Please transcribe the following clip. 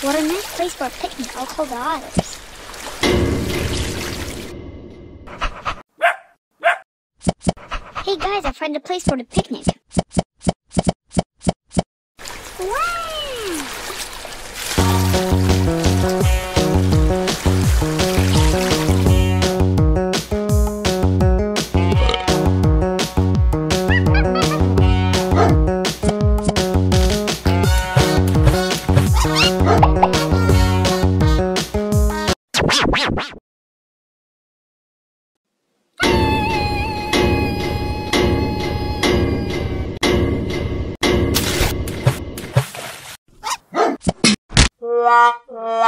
What a nice place for a picnic. I'll call the otters. Hey guys, I found a place for the picnic. Wow!